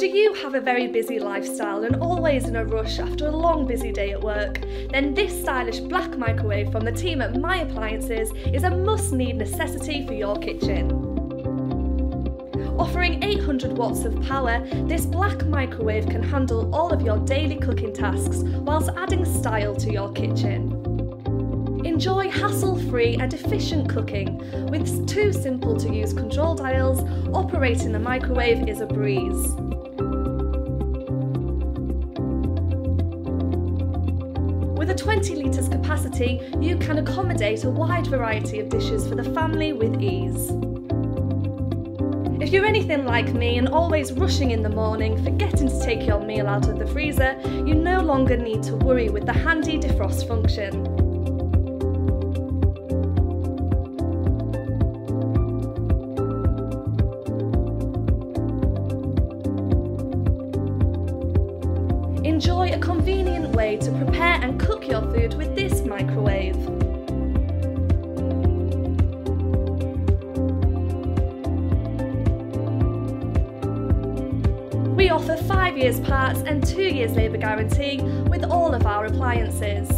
Do you have a very busy lifestyle and always in a rush after a long busy day at work? Then this stylish black microwave from the team at My Appliances is a must-need necessity for your kitchen. Offering 800 watts of power, this black microwave can handle all of your daily cooking tasks whilst adding style to your kitchen. Enjoy hassle-free and efficient cooking. With two simple to use control dials, operating the microwave is a breeze. With a 20 litres capacity, you can accommodate a wide variety of dishes for the family with ease. If you're anything like me and always rushing in the morning, forgetting to take your meal out of the freezer, you no longer need to worry with the handy defrost function. Enjoy a convenient way to prepare and cook your food with this microwave. We offer 5 years parts and 2 years labour guarantee with all of our appliances.